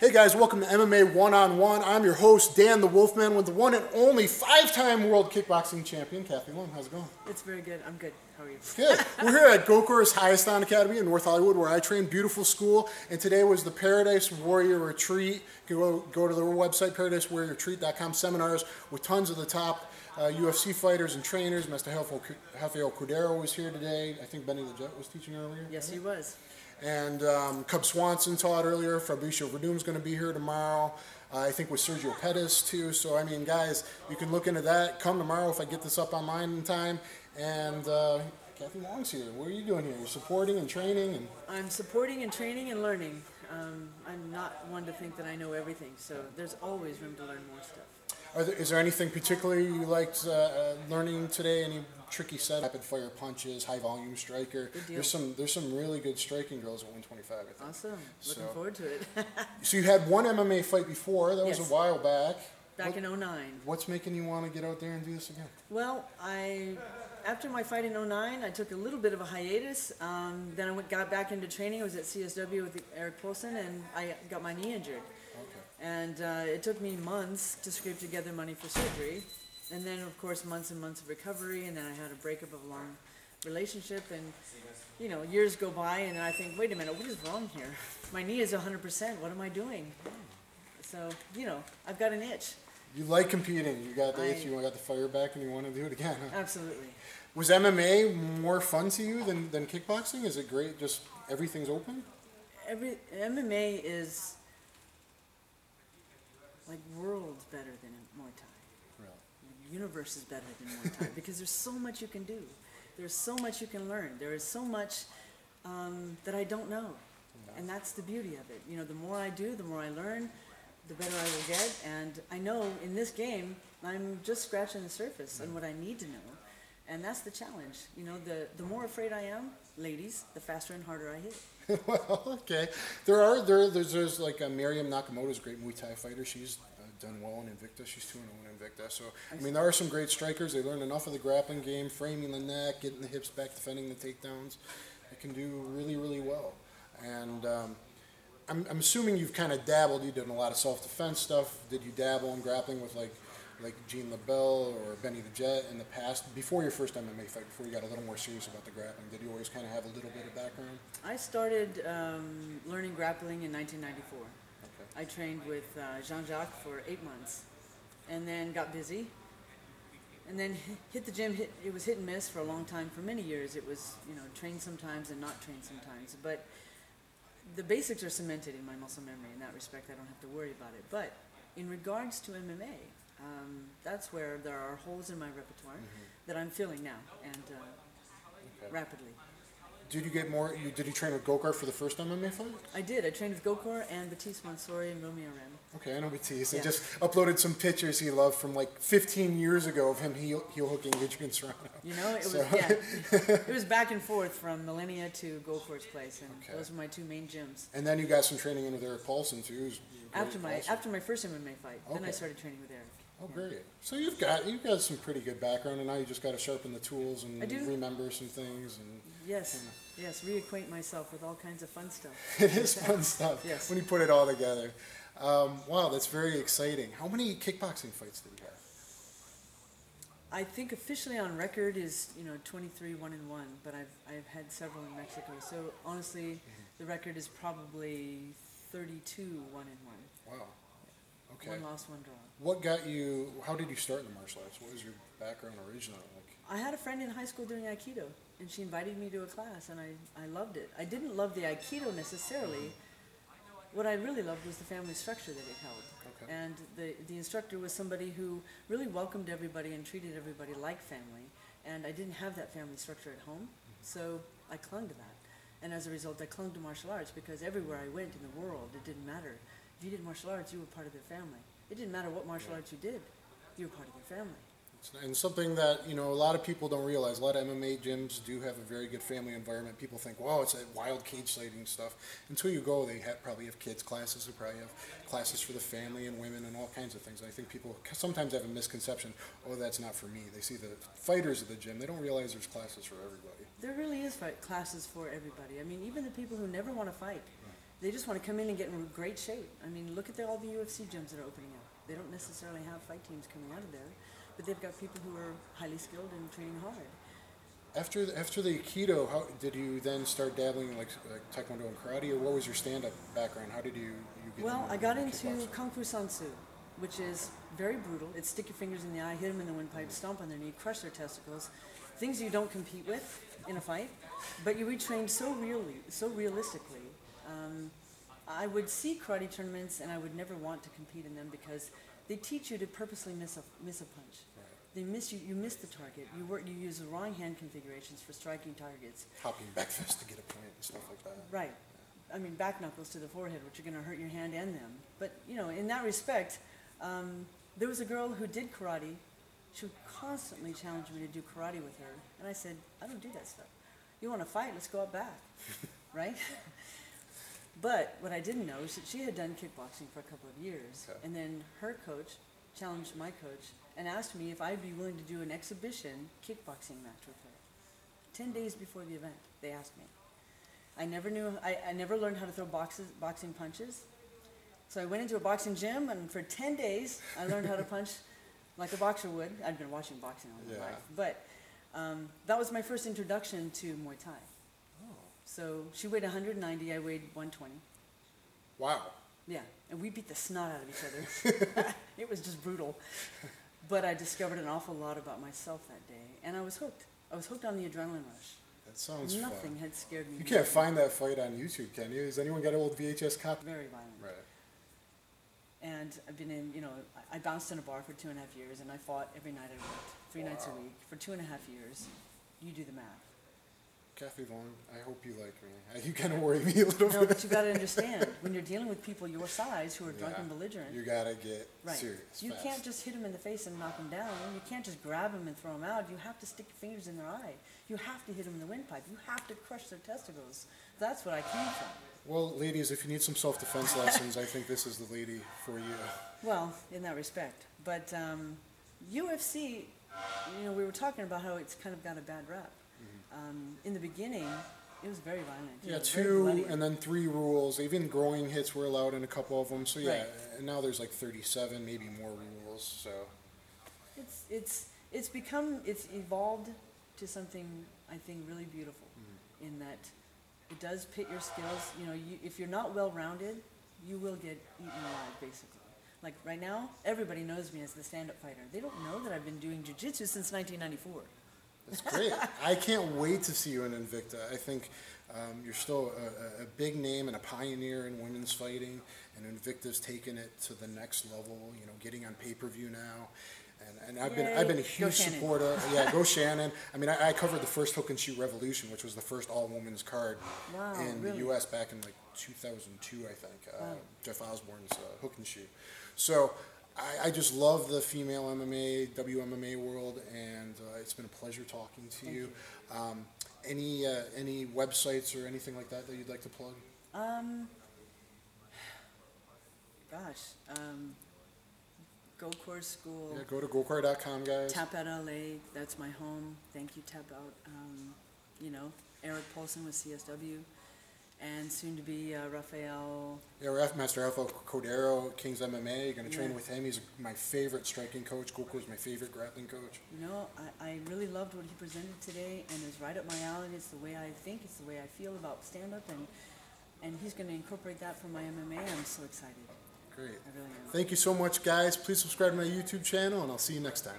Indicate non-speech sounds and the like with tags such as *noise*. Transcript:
Hey guys, welcome to MMA One on One. I'm your host, Dan the Wolfman, with the one and only five time world kickboxing champion, Kathy Long. How's it going? It's very good. I'm good. How are you? Good. *laughs* We're here at Gokor's Hayastan Academy in North Hollywood, where I train. Beautiful school. And today was the Paradise Warrior Retreat. Go, go to their website, paradisewarriorretreat.com, seminars with tons of the top uh, UFC fighters and trainers. Mr. Rafael Cordeiro was here today. I think Benny the Jet was teaching earlier. Yes, he was. And um, Cub Swanson taught earlier. Fabricio Werdum's going to be here tomorrow. Uh, I think with Sergio Pettis too. So I mean, guys, you can look into that. Come tomorrow if I get this up online in time. And uh, Kathy Long's here. What are you doing here? You're supporting and training and. I'm supporting and training and learning. Um, I'm not one to think that I know everything, so there's always room to learn more stuff. There, is there anything particularly you liked uh, uh, learning today? Any tricky set, rapid fire punches, high volume striker? There's some there's some really good striking girls at 125. I think. Awesome. Looking forward to it. *laughs* so you had one MMA fight before. That yes. was a while back. Back what, in 09. What's making you want to get out there and do this again? Well, I after my fight in 09, I took a little bit of a hiatus. Um, then I went, got back into training. I was at CSW with Erik Paulson, and I got my knee injured. Okay. And uh, it took me months to scrape together money for surgery. And then, of course, months and months of recovery. And then I had a breakup of a long relationship. And, you know, years go by, and I think, wait a minute, what is wrong here? My knee is 100%. What am I doing? So, you know, I've got an itch. You like competing. You got the I, itch, you got the fire back, and you want to do it again. Huh? Absolutely. Was MMA more fun to you than, than kickboxing? Is it great? Just everything's open? Every MMA is like worlds better than Muay Thai. Universe is better than Muay Thai because there's so much you can do. There's so much you can learn. There is so much um, that I don't know. And that's the beauty of it. You know, the more I do, the more I learn, the better I will get. And I know in this game, I'm just scratching the surface on what I need to know. And that's the challenge. You know, the, the more afraid I am, ladies, the faster and harder I hit. *laughs* well, okay. There are there there's, there's like a Miriam Nakamoto's great Muay Thai fighter. She's uh, done well in Invicta. She's two and one in Invicta. So I mean, there are some great strikers. They learn enough of the grappling game, framing the neck, getting the hips back, defending the takedowns. They can do really really well. And um, I'm, I'm assuming you've kind of dabbled. You've done a lot of self defense stuff. Did you dabble in grappling with like like Gene LeBell or Benny the Jet in the past, before your first MMA fight, before you got a little more serious about the grappling? Did you always kind of have a little bit of background? I started um, learning grappling in 1994. Okay. I trained with uh, Jean-Jacques for eight months, and then got busy, and then hit the gym. Hit, it was hit and miss for a long time. For many years, it was you know train sometimes and not train sometimes. But the basics are cemented in my muscle memory. In that respect, I don't have to worry about it. But in regards to MMA, um, that's where there are holes in my repertoire mm-hmm. that I'm filling now and uh, okay. rapidly. Did you get more? You, did you train with Gokor for the first MMA fight? I did. I trained with Gokor and Batiste Mansouri and Romeo Ram. Okay, I know Batiste. Yeah. I just uploaded some pictures he loved from like 15 years ago of him heel, heel hooking Adrian Serrano. You know, it was so. yeah, *laughs* it was back and forth from Millennia to Gokor's place, and okay. those were my two main gyms. And then you got some training in with Erik Paulson too. After my after my first MMA fight, okay. then I started training with Erik. Oh, great. So you've got you've got some pretty good background, and now you just got to sharpen the tools and remember some things. And yes, yes, reacquaint myself with all kinds of fun stuff. *laughs* it is fun stuff. Yes. When you put it all together. Um, wow, that's very exciting. How many kickboxing fights did you have? I think officially on record is you know 23 one and one, but I've I've had several in Mexico. So honestly, mm-hmm. the record is probably 32 one and one. Wow. Okay. One loss, one draw. What got you? How did you start in the martial arts? What was your background originally like? I had a friend in high school doing Aikido, and she invited me to a class, and I, I loved it. I didn't love the Aikido necessarily. What I really loved was the family structure that it held. Okay. And the, the instructor was somebody who really welcomed everybody and treated everybody like family. And I didn't have that family structure at home, so I clung to that. And as a result, I clung to martial arts because everywhere I went in the world, it didn't matter if you did martial arts, you were part of their family. It didn't matter what martial arts you did, you were part of their family. And something that you know a lot of people don't realize. A lot of MMA gyms do have a very good family environment. People think, "Wow, it's a wild cage fighting stuff." Until you go, they have, probably have kids classes. They probably have classes for the family and women and all kinds of things. I think people sometimes have a misconception. Oh, that's not for me. They see the fighters at the gym. They don't realize there's classes for everybody. There really is fight classes for everybody. I mean, even the people who never want to fight they just want to come in and get in great shape. I mean, look at the, all the UFC gyms that are opening up. They don't necessarily have fight teams coming out of there, but they've got people who are highly skilled and training hard. After the, after the Aikido, how did you then start dabbling like, like Taekwondo and karate, or what was your stand-up background? How did you, you get Well, I got into? Kung Fu San Soo, which is very brutal. It's stick your fingers in the eye, hit them in the windpipe, stomp on their knee, crush their testicles. Things you don't compete with in a fight, but you retrained so really, so realistically. Um, I would see karate tournaments and I would never want to compete in them because they teach you to purposely miss a, miss a punch. They miss you, you miss the target. You work, you use the wrong hand configurations for striking targets. hopping back fist to get a point and stuff like that. Right. I mean, back knuckles to the forehead, which are going to hurt your hand and them. But, you know, in that respect, um, there was a girl who did karate. She would constantly challenge me to do karate with her. And I said, I don't do that stuff. You want to fight? Let's go out back. *laughs* right? But what I didn't know is that she had done kickboxing for a couple of years. Okay. And then her coach challenged my coach and asked me if I'd be willing to do an exhibition kickboxing match with her. Ten days before the event, they asked me. I never knew, I, I never learned how to throw boxes, boxing punches. So I went into a boxing gym, and for 10 days, I learned how to *laughs* punch like a boxer would. I'd been watching boxing all my Yeah. life. But um, that was my first introduction to Muay Thai. So she weighed 190, I weighed 120. wow. Yeah, and we beat the snot out of each other. *laughs* *laughs* it was just brutal. But I discovered an awful lot about myself that day, and I was hooked. I was hooked on the adrenaline rush. That sounds Nothing fun. had scared me. You can't find that fight on YouTube, can you? Has anyone got an old VHS copy? Very violent. Right. And I've been in, you know, I- bounced in a bar for two and a half years, and I fought every night I worked, three nights a week for two and a half years. You do the math. Kathy Long, I hope you like me. *laughs* You kind of worry me a little No, bit. but you got to *laughs* understand when you're dealing with people your size who are drunk Yeah. and belligerent. You gotta get Right. serious. You fast. can't just hit them in the face and knock them down. You can't just grab them and throw them out. You have to stick your fingers in their eye. You have to hit them in the windpipe. You have to crush their testicles. That's what I came from. Well, ladies, if you need some self-defense *laughs* lessons, I think this is the lady for you. Well, in that respect. But um, UFC, you know, we were talking about how it's kind of got a bad rap. Um, in the beginning, it was very violent. Yeah, two and then three rules. Even growing hits were allowed in a couple of them. So yeah, Right. and now there's like 37, maybe more rules. So It's it's it's become it's evolved to something I think really beautiful, in that it does pit your skills. You know, you, if you're not well rounded, you will get eaten alive, basically. Like right now, everybody knows me as the stand-up fighter. They don't know that I've been doing jujitsu since 1994. That's great. I can't wait to see you in Invicta. I think um, you're still a, a- big name and a pioneer in women's fighting, and Invicta's taken it to the next level. You know, getting on pay-per-view now. And, and I've been I've been a huge supporter. *laughs* Yeah, go Shannon. I mean, I, I covered the first Hook and Shoot Revolution, which was the first all-women's card Wow, in really? the U.S. back in like 2002, I think. Uh, Jeff Osborne's uh, Hook and Shoot. So I, I just love the female MMA, WMMA world, and uh, it's been a pleasure talking to Thank you. Um, any uh, any websites or anything like that that you'd like to plug? Um, gosh, um, Go Course School, Yeah, go to gokor.com, guys. Tap Out LA, that's my home. Thank you, Tap Out. Um, you know, Erik Paulson with CSW, and soon to be uh, Rafael. Yeah, Raf, Master Rafael Cordeiro, Kings MMA. You're going to train Yeah. with him. He's my favorite striking coach. Gokor's my favorite grappling coach. You know, I, I really loved what he presented today, and it's right up my alley. It's the way I think, it's the way I feel about stand up, and, and he's going to incorporate that for my MMA. I'm so excited. Great. I really am. Thank you so much, guys. Please subscribe to my YouTube channel, and I'll see you next time.